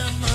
Come on.